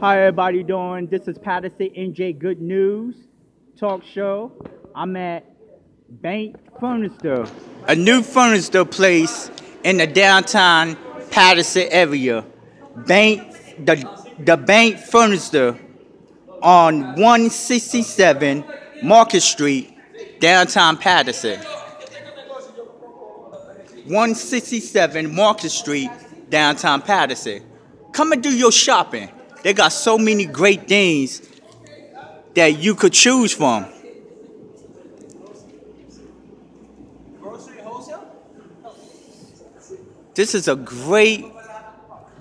How everybody doing? This is Paterson NJ Good News Talk Show. I'm at Bank Furniture a new furniture place in the downtown Paterson area. Bank the the Bank Furniture on 167 Market Street, downtown Paterson. 167 Market Street, downtown Paterson. Come and do your shopping. They got so many great things that you could choose from. This is a great,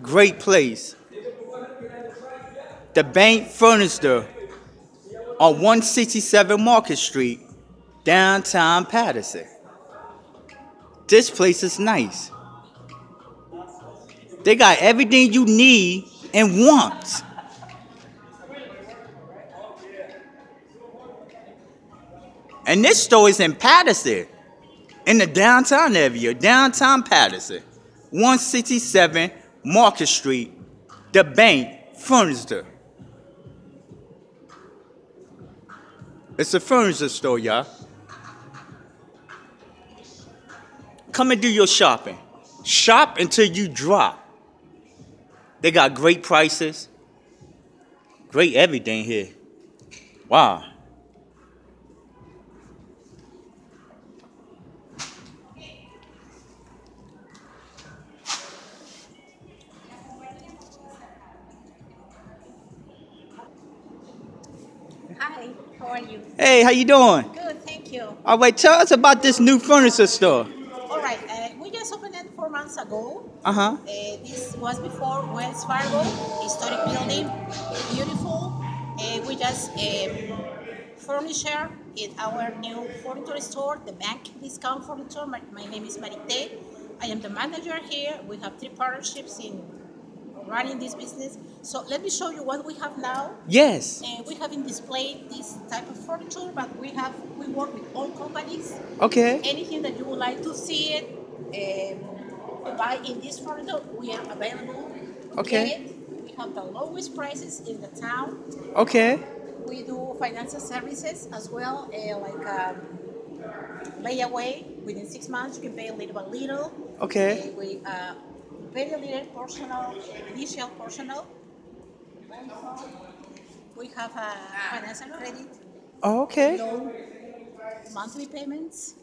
great place. The Bank Furniture on 167 Market Street, downtown Paterson. This place is nice. They got everything you need and want. And this store is in Paterson, in the downtown area, downtown Paterson, 167 Market Street, the bank, furniture. It's a furniture store, y'all. Come and do your shopping. Shop until you drop. They got great prices, great everything here. Wow. Hi, how are you? Hey, how you doing? Good, thank you. All right, tell us about this new furniture store. All right, uh, we just opened it four months ago. Uh huh. Uh, this was before Wells Fargo, historic building, beautiful. Uh, we just um, furniture in our new furniture store, the Bank Discount Furniture. My, my name is Marite. I am the manager here. We have three partnerships in running this business. So let me show you what we have now. Yes. Uh, we have in display this type of furniture, but we have we work with all companies. Okay. anything that you would like to see it um, buy in this furniture we are available Okay. We have the lowest prices in the town Okay. we do financial services as well uh, like um, layaway within six months you can pay a little by little Okay. Uh, we uh, very little personal, initial personal. we have a financial credit Oh, okay. loan monthly payments